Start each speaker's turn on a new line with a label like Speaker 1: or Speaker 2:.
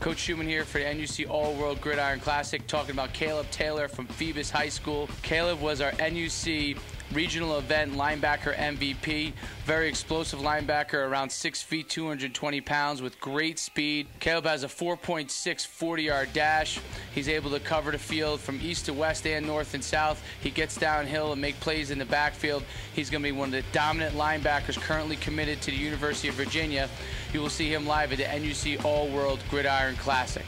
Speaker 1: Coach Schuman here for the NUC All World Gridiron Classic, talking about Caleb Taylor from Phoebus High School. Caleb was our NUC regional event linebacker MVP. Very explosive linebacker, around 6 feet, 220 pounds, with great speed. Caleb has a 4.6 40 yard dash. He's able to cover the field from east to west and north and south. He gets downhill and make plays in the backfield. He's going to be one of the dominant linebackers currently committed to the University of Virginia. You will see him live at the NUC All World Gridiron Classic.